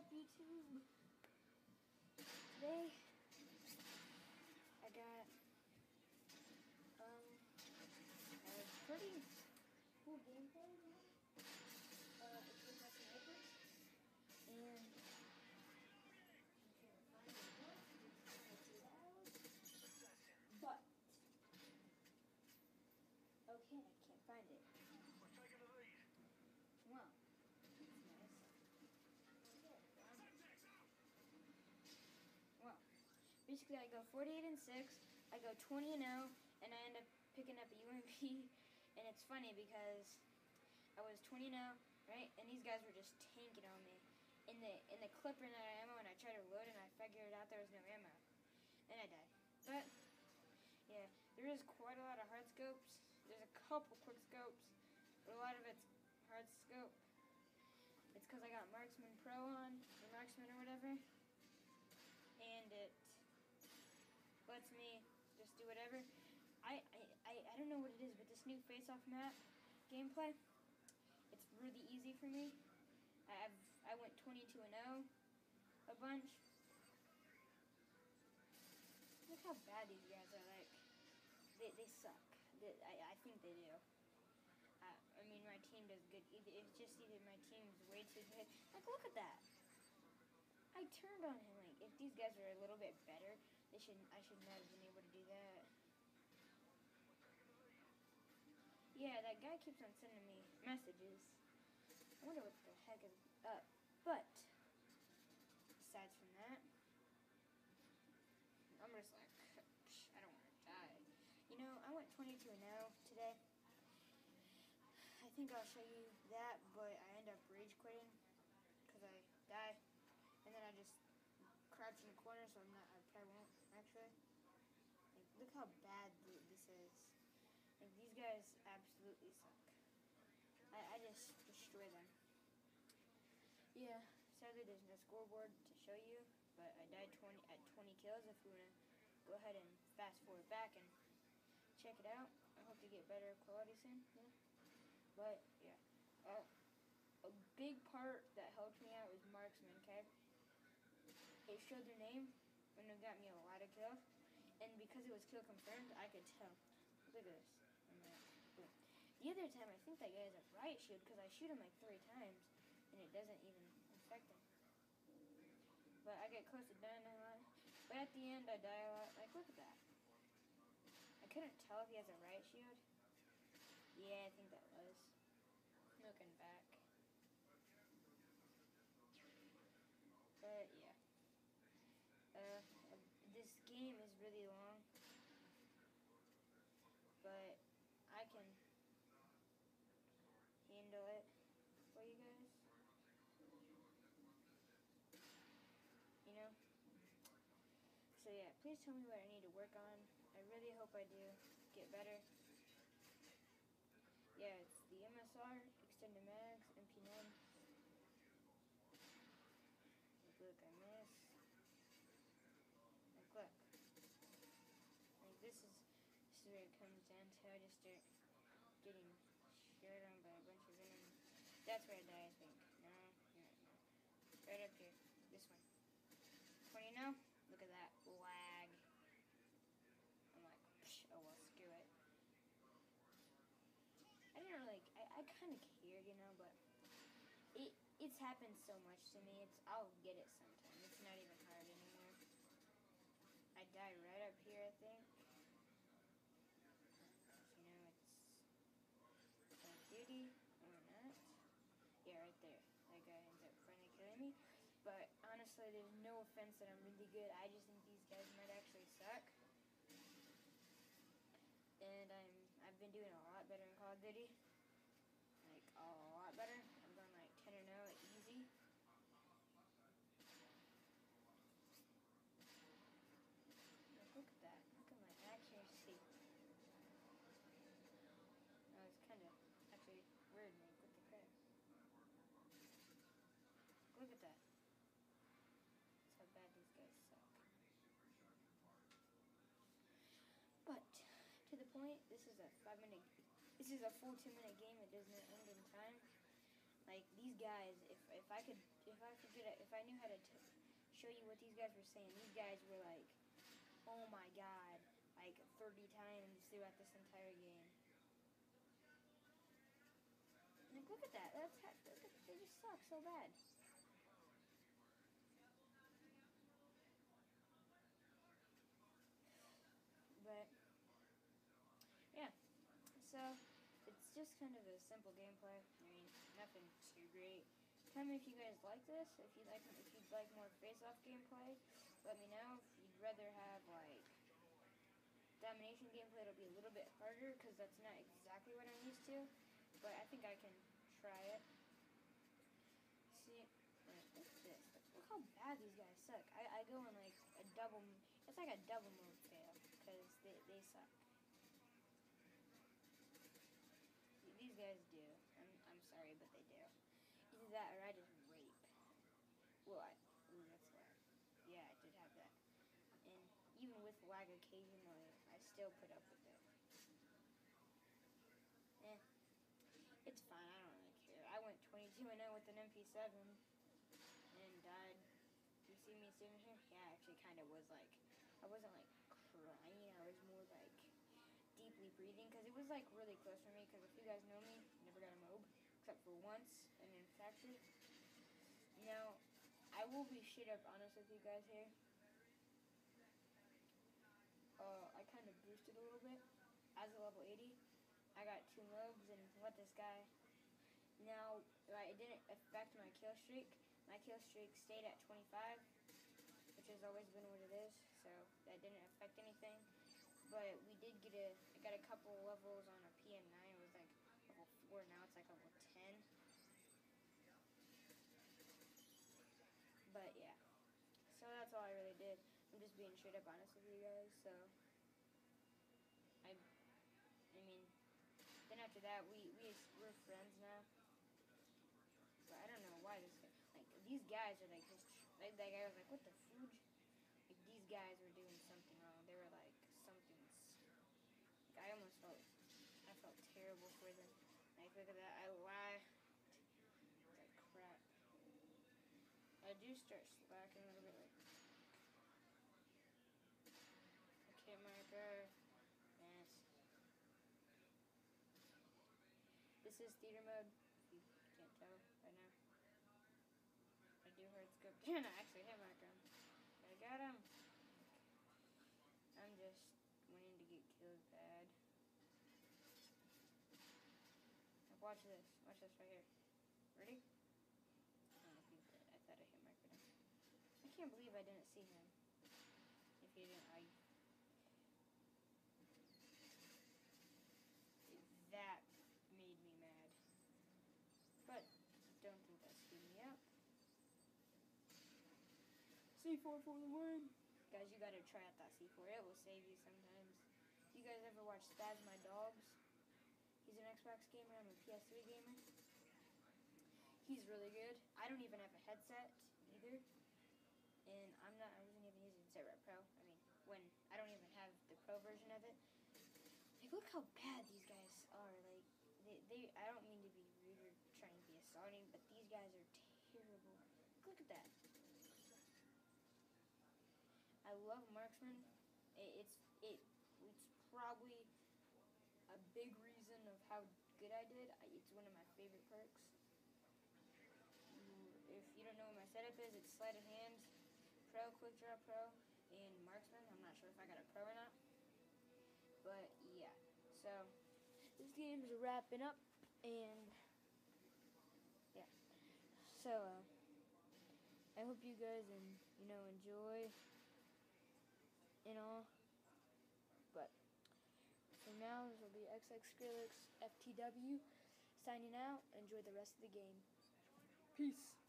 up, YouTube? Today, I got um a pretty basically I go 48 and 6, I go 20 and 0, and I end up picking up a UMP, and it's funny because I was 20 and 0, right, and these guys were just tanking on me. In the in the clip ran ammo, and I tried to load, and I figured out there was no ammo, and I died. But yeah, there is quite a lot of hard scopes. There's a couple quick scopes, but a lot of it's hard scope. It's because I got Marksman Pro on, or Marksman or whatever, and it lets me just do whatever. I, I, I, don't know what it is, but this new face-off map gameplay, it's really easy for me. I've I went 22 and 0 a bunch. Look how bad these guys are. Like they they suck. They, I I think they do. I, I mean, my team does good. It's just either my team's way too good. Like, look at that. I turned on him. Like, if these guys are a little bit better, they should. I should not have been able to do that. Yeah, that guy keeps on sending me messages. I wonder what the heck is up. But aside from that, I'm just like, I don't want to die. You know, I went 22 and 0 today. I think I'll show you that, but I end up rage quitting because I die, and then I just crouch in the corner, so I'm not. I probably won't actually. Like, look how bad this is. Like, these guys absolutely suck. I, I just destroy them. Yeah, sadly there's no scoreboard to show you, but I died 20 at 20 kills. If you wanna go ahead and fast forward back and check it out, I hope to get better quality soon. Yeah. But yeah, uh, a big part that helped me out was marksman. Okay, it showed their name and it got me a lot of kills, and because it was kill confirmed, I could tell. Look at this. The other time, I think that guy has a riot shield because I shoot him like three times, and it doesn't even affect him. But I get close to dying a lot. But at the end, I die a lot. Like, look at that. I couldn't tell if he has a riot shield. Yeah, I think that was. Looking back. But yeah. Uh, this game is really long. But I can handle it for you guys. You know? So yeah, please tell me what I need to work on. I really hope I do get better. Yeah, it's the MSR, extended mags, MP9. Look, I miss. Like, look. Like, this is, this is where it comes down to. I just start getting shared on by a bunch of enemies. That's where I die, I think. No, no, no. Right up here. This one. 20 now? Look at that. Lag. I'm like, Psh, oh well, screw it. I didn't really, I, kind of cared, you know, but it it's happened so much to me. It's I'll get it sometime. It's not even hard anymore. I die right up here, I think. You know, it's of Duty or not. Yeah, right there. That guy ends up finally killing me. But honestly, there's no offense that I'm really good. I just think these guys might actually suck and I'm I've been doing a lot better in Call of Duty. Like a lot better. I'm going like 10 or no, like easy. Like, look at that. Look at my accuracy. No, it's kind of actually weird. Like, what the crap? Look at that. That's how bad these guys suck. But to the point. This is a five minute. This is a full two minute game. It doesn't end in time. Like these guys, if if I could if I could get a, if I knew how to show you what these guys were saying, these guys were like, "Oh my god!" like 30 times throughout this entire game. Like, look at that. That's look at, they just suck so bad. But yeah, so it's just kind of a simple gameplay. I mean, nothing too great. Tell me if you guys like this. If you like, if you'd like more face-off gameplay, let me know. If you'd rather have like domination gameplay, it'll be a little bit harder because that's not exactly what I'm used to. But I think I can try it. See, what's this? Look how bad these guys suck. I, I go in like a double. It's like a double Moab fail because they they suck. These guys do. I'm I'm sorry, but they do. That or I just rape. Well, I, ooh, that's lag. Yeah, I did have that. And even with lag occasionally, I still put up with it. Eh. It's fine, I don't really care. I went 22 and 0 with an MP7 and died. You see me sitting here? Yeah, I actually kind of was like, I wasn't like crying, I was more like deeply breathing because it was like really close for me because if you guys know me, I never got a Moab except for once. Now, I will be straight up honest with you guys here. Uh, I kind of boosted a little bit. As a level 80, I got two Moabs and what this guy. Now, right, it didn't affect my kill streak. My kill streak stayed at 25, which has always been what it is, so that didn't affect anything. But we did get a, I got a couple levels on a PM9. It was like level 4, now it's like level 10. But yeah, so that's all I really did. I'm just being straight up honest with you guys. So I, I mean, then after that we we we're friends now. But I don't know why this guy, like these guys are like just like that guy was like what the food. Like these guys were doing something wrong. They were like something's. Like I almost felt I felt terrible for them. Like look at that. I lie. Like crap. I do start slacking a little bit like This is theater mode. You can't tell right now. I do hard scope. Damn, I actually hit marker. I got him. I'm just wanting to get killed bad. Now watch this. Watch this right here. Ready? Dead. I thought I hit my marker. I can't believe I didn't see him. If you didn't, I that made me mad. But don't think that screwed me up. C4 for the win! Guys, you gotta try out that C4. It will save you sometimes. Do you guys ever watch Spaz My Dogs? He's an Xbox gamer. I'm a PS3 gamer. He's really good. I don't even have a headset either. And I'm not, I wasn't even using Zetrep Pro. I mean, when I don't even have the pro version of it. Like, look how bad these guys are. Like, they, they I don't mean to be rude or trying to be assaulting, but these guys are terrible. Look at that. I love marksman. It, it's it it's probably a big reason of how good I did. It's one of my favorite perks. If you don't know what my setup is, it's sleight of hand, pro, quick draw pro, and marksman. I'm not sure if I got a pro or not. But yeah, so this game is wrapping up, and yeah, so uh, I hope you guys and you know enjoy all. But for now, this will be XX Skrillex FTW signing out. Enjoy the rest of the game. Peace.